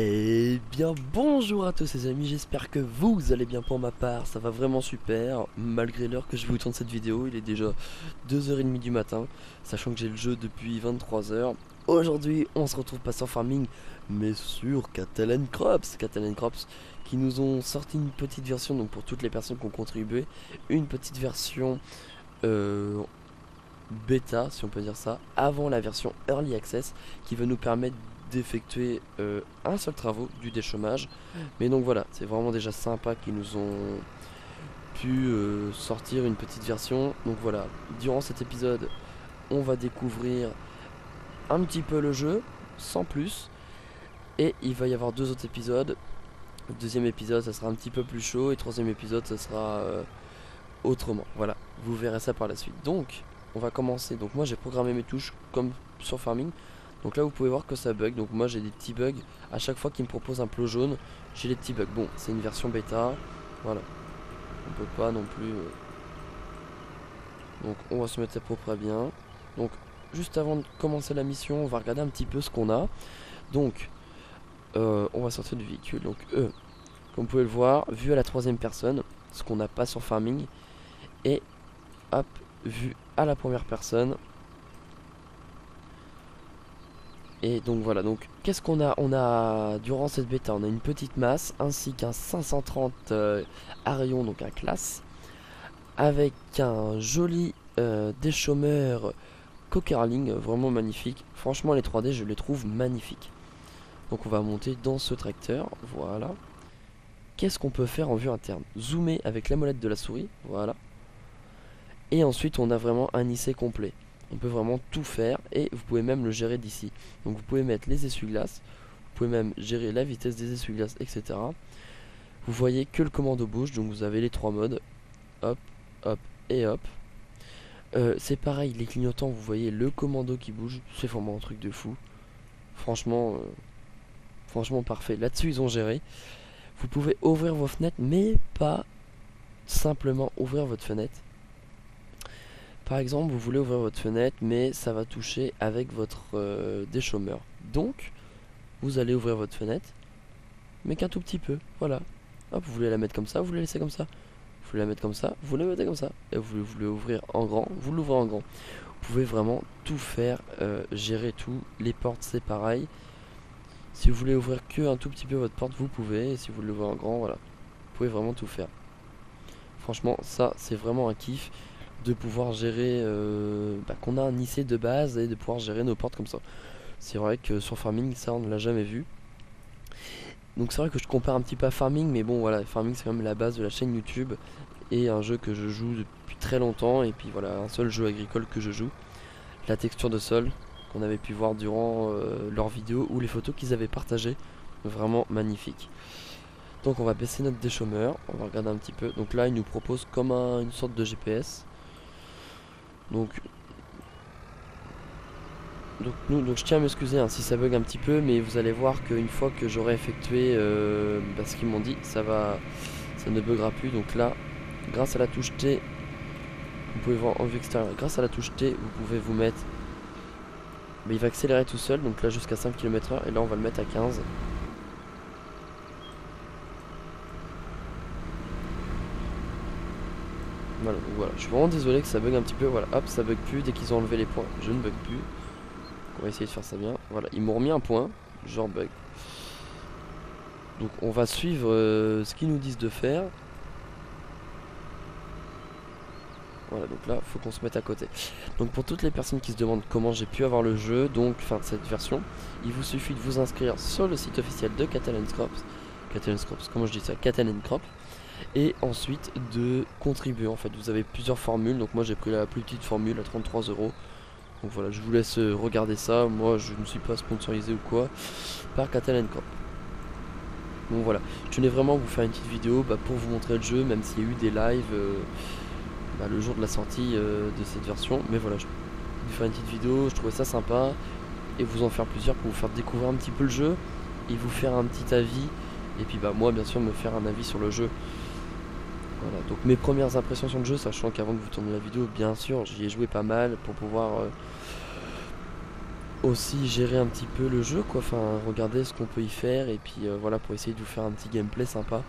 Eh bien bonjour à tous les amis, j'espère que vous allez bien pour ma part, ça va vraiment super, malgré l'heure que je vous tourne cette vidéo, il est déjà 2h30 du matin, sachant que j'ai le jeu depuis 23h. Aujourd'hui on se retrouve pas sur Farming, mais sur Catalan Crops, Catalan Crops qui nous ont sorti une petite version, donc pour toutes les personnes qui ont contribué, une petite version euh, bêta, si on peut dire ça, avant la version Early Access, qui va nous permettre d'effectuer euh, un seul travaux du déchômage. Mais donc voilà, c'est vraiment déjà sympa qu'ils nous ont pu euh, sortir une petite version. Donc voilà, durant cet épisode, on va découvrir un petit peu le jeu, sans plus. Et il va y avoir deux autres épisodes. Le deuxième épisode, ça sera un petit peu plus chaud. Et troisième épisode, ça sera euh, autrement. Voilà, vous verrez ça par la suite. Donc, on va commencer. Donc moi, j'ai programmé mes touches comme sur Farming. Donc là vous pouvez voir que ça bug, donc moi j'ai des petits bugs, à chaque fois qu'il me propose un plot jaune, j'ai des petits bugs. Bon, c'est une version bêta, voilà. On peut pas non plus... Euh. Donc on va se mettre à peu près bien. Donc juste avant de commencer la mission, on va regarder un petit peu ce qu'on a. Donc, euh, on va sortir du véhicule. Donc eux, comme vous pouvez le voir, vu à la troisième personne, ce qu'on n'a pas sur Farming. Et hop, vu à la première personne, Et donc voilà, donc qu'est-ce qu'on a? On a, durant cette bêta, on a une petite masse, ainsi qu'un 530 euh, Arion, donc un classe, avec un joli euh, déchômeur Cockerling, vraiment magnifique. Franchement, les 3D, je les trouve magnifiques. Donc on va monter dans ce tracteur, voilà. Qu'est-ce qu'on peut faire en vue interne? Zoomer avec la molette de la souris, voilà. Et ensuite, on a vraiment un IC complet on peut vraiment tout faire et vous pouvez même le gérer d'ici. Donc vous pouvez mettre les essuie-glaces, vous pouvez même gérer la vitesse des essuie-glaces, etc. Vous voyez que le commando bouge, donc vous avez les trois modes, hop, hop et hop. Euh, c'est pareil, les clignotants, vous voyez le commando qui bouge, c'est vraiment un truc de fou. Franchement, euh, franchement parfait. Là-dessus, ils ont géré. Vous pouvez ouvrir vos fenêtres, mais pas simplement ouvrir votre fenêtre. Par exemple, vous voulez ouvrir votre fenêtre, mais ça va toucher avec votre euh, déchômeur. Donc, vous allez ouvrir votre fenêtre, mais qu'un tout petit peu. Voilà. Hop, vous voulez la mettre comme ça, vous la laissez comme ça. Vous voulez la mettre comme ça, vous la mettez comme ça. Et vous voulez ouvrir en grand, vous l'ouvrez en grand. Vous pouvez vraiment tout faire, euh, gérer tout. Les portes, c'est pareil. Si vous voulez ouvrir que un tout petit peu votre porte, vous pouvez. Et si vous l'ouvrez en grand, voilà. Vous pouvez vraiment tout faire. Franchement, ça, c'est vraiment un kiff de pouvoir gérer, euh, bah, qu'on a un IC de base et de pouvoir gérer nos portes comme ça. C'est vrai que sur Farming, ça on ne l'a jamais vu. Donc c'est vrai que je compare un petit peu à Farming, mais bon voilà, Farming c'est quand même la base de la chaîne YouTube et un jeu que je joue depuis très longtemps et puis voilà, un seul jeu agricole que je joue. La texture de sol qu'on avait pu voir durant euh, leurs vidéos ou les photos qu'ils avaient partagées, vraiment magnifique. Donc on va baisser notre déchômeur, on va regarder un petit peu. Donc là il nous propose comme une sorte de GPS. Donc, je tiens à m'excuser hein, si ça bug un petit peu, mais vous allez voir qu'une fois que j'aurai effectué euh, bah, ce qu'ils m'ont dit, ça va, ça ne buggera plus. Donc là, grâce à la touche T, vous pouvez voir en vue extérieure, grâce à la touche T, vous pouvez vous mettre, mais il va accélérer tout seul, donc là jusqu'à 5 km/h, et là on va le mettre à 15. Voilà, je suis vraiment désolé que ça bug un petit peu. Voilà, hop, ça bug plus. Dès qu'ils ont enlevé les points, je ne bug plus. On va essayer de faire ça bien. Voilà, ils m'ont remis un point, genre bug. Donc on va suivre euh, ce qu'ils nous disent de faire. Voilà, donc là, faut qu'on se mette à côté. Donc pour toutes les personnes qui se demandent comment j'ai pu avoir le jeu, donc, enfin, cette version, il vous suffit de vous inscrire sur le site officiel de Catalan Crops. Catalan Crops, comment je dis ça? Catalan Crops et ensuite de contribuer. En fait vous avez plusieurs formules. Donc moi j'ai pris la plus petite formule à 33 euros. Donc voilà je vous laisse euh, regarder ça. Moi je ne suis pas sponsorisé ou quoi par Catalan Corp donc voilà. Je tenais vraiment vous faire une petite vidéo bah, pour vous montrer le jeu même s'il y a eu des lives euh, bah, le jour de la sortie euh, de cette version. Mais voilà je vous faire une petite vidéo. Je trouvais ça sympa. Et vous en faire plusieurs pour vous faire découvrir un petit peu le jeu et vous faire un petit avis. Et puis bah moi bien sûr me faire un avis sur le jeu voilà, donc mes premières impressions sur le jeu, sachant qu'avant que vous tourniez la vidéo, bien sûr, j'y ai joué pas mal pour pouvoir euh, aussi gérer un petit peu le jeu quoi, enfin regarder ce qu'on peut y faire et puis euh, voilà pour essayer de vous faire un petit gameplay sympa.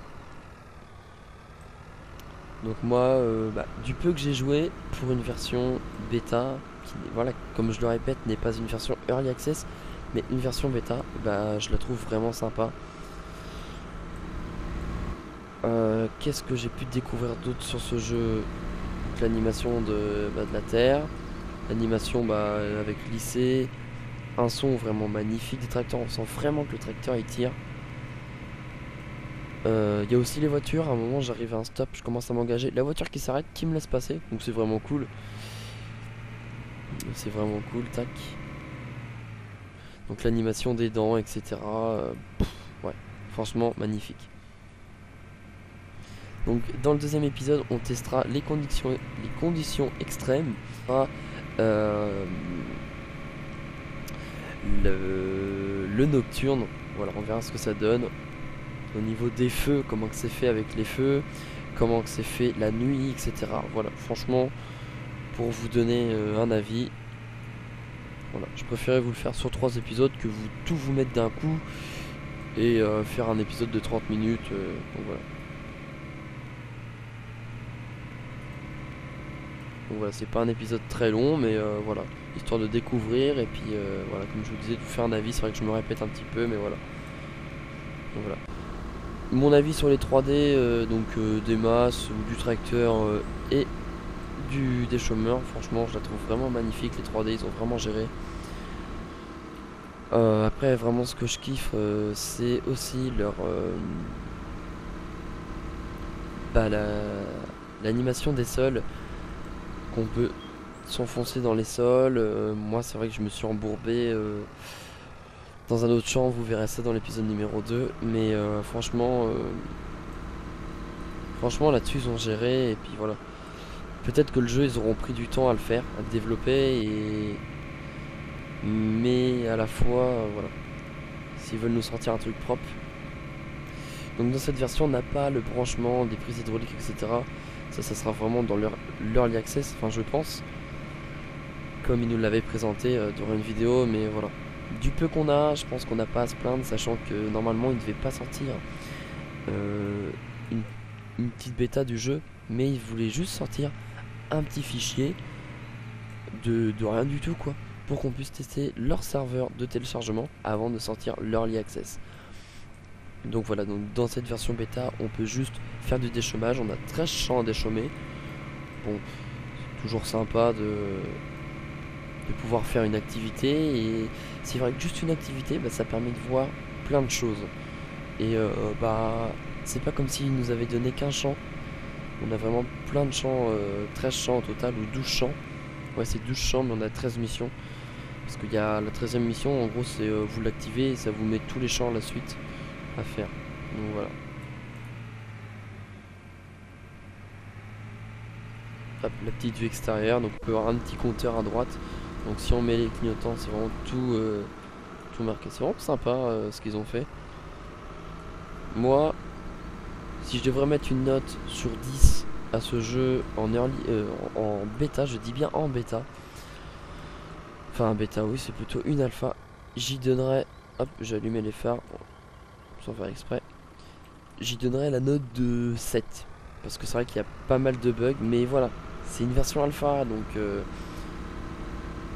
Donc moi, euh, bah, du peu que j'ai joué pour une version bêta, qui voilà, comme je le répète, n'est pas une version early access, mais une version bêta, bah, je la trouve vraiment sympa. Euh, qu'est-ce que j'ai pu découvrir d'autre sur ce jeu L'animation de, bah, de, la Terre, l'animation bah, avec lycée, un son vraiment magnifique des tracteurs, on sent vraiment que le tracteur il tire. Il euh, y a aussi les voitures, à un moment j'arrive à un stop, je commence à m'engager. La voiture qui s'arrête, qui me laisse passer, donc c'est vraiment cool. C'est vraiment cool, tac. Donc l'animation des dents, etc. Euh, ouais, franchement magnifique. Donc dans le deuxième épisode, on testera les conditions, extrêmes. Euh, le, le, nocturne. Voilà, on verra ce que ça donne. Au niveau des feux, comment que c'est fait avec les feux, comment que c'est fait la nuit, etc. Voilà, franchement, pour vous donner euh, un avis, voilà, je préférais vous le faire sur trois épisodes que vous tout vous mettre d'un coup et euh, faire un épisode de 30 minutes. donc voilà. Donc voilà, c'est pas un épisode très long, mais euh, voilà, histoire de découvrir et puis euh, voilà, comme je vous disais, de vous faire un avis. C'est vrai que je me répète un petit peu, mais voilà. Donc voilà. Mon avis sur les 3D, euh, donc des masses ou du tracteur et du des chômeurs, franchement, je la trouve vraiment magnifique. Les 3D, ils ont vraiment géré. après, vraiment, ce que je kiffe, c'est aussi leur bah, l'animation des sols qu'on peut s'enfoncer dans les sols. Euh, moi, c'est vrai que je me suis embourbé euh, dans un autre champ. Vous verrez ça dans l'épisode numéro 2. Mais euh, franchement, franchement là-dessus, ils ont géré. Et puis voilà. Peut-être que le jeu, ils auront pris du temps à le faire, à le développer. Et... Mais à la fois, voilà. S'ils veulent nous sortir un truc propre. Donc dans cette version, on n'a pas le branchement des prises hydrauliques, etc. Ça, sera vraiment dans leur l'early access, enfin je pense. Comme ils nous l'avaient présenté euh, durant une vidéo, mais voilà. Du peu qu'on a, je pense qu'on n'a pas à se plaindre, sachant que normalement il ne devait pas sortir euh, une, petite bêta du jeu, mais ils voulaient juste sortir un petit fichier de, de rien du tout quoi, pour qu'on puisse tester leur serveur de téléchargement avant de sortir l'early access. Donc voilà, dans cette version bêta, on peut juste faire du déchômage. On a 13 champs à déchômer. Bon, c'est toujours sympa de, pouvoir faire une activité. Et c'est vrai que juste une activité, bah, ça permet de voir plein de choses. Et euh, bah, c'est pas comme s'ils nous avaient donné qu'un champ. On a vraiment plein de champs, 13 euh, champs au total, ou 12 champs. Ouais, c'est 12 champs, mais on a 13 missions. Parce qu'il y a la 13e mission, en gros, c'est euh, vous l'activez et ça vous met tous les champs à la suite faire. Donc voilà. la petite vue extérieure, donc on peut avoir un petit compteur à droite. Donc si on met les clignotants, c'est vraiment tout, euh, tout marqué. C'est vraiment sympa euh, ce qu'ils ont fait. Moi, si je devrais mettre une note sur 10 à ce jeu en early, euh, en bêta, je dis bien en bêta. Enfin, bêta, oui, c'est plutôt une alpha. J'y donnerais. Hop, allumé les phares sans faire exprès. J'y donnerais la note de 7. Parce que c'est vrai qu'il y a pas mal de bugs. Mais voilà, c'est une version alpha, donc euh,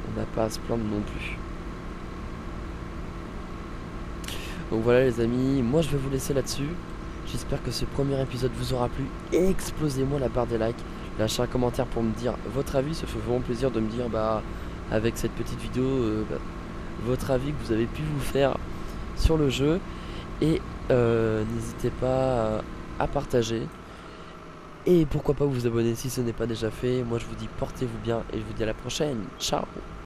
on n'a pas à se plaindre non plus. Donc voilà les amis, moi je vais vous laisser là-dessus. J'espère que ce premier épisode vous aura plu. Explosez-moi la barre des likes. Lâchez un commentaire pour me dire votre avis. Ça fait vraiment plaisir de me dire, bah, avec cette petite vidéo, euh, bah, votre avis que vous avez pu vous faire sur le jeu. Et euh, n'hésitez pas à partager. Et pourquoi pas vous abonner si ce n'est pas déjà fait. Moi je vous dis portez-vous bien et je vous dis à la prochaine. Ciao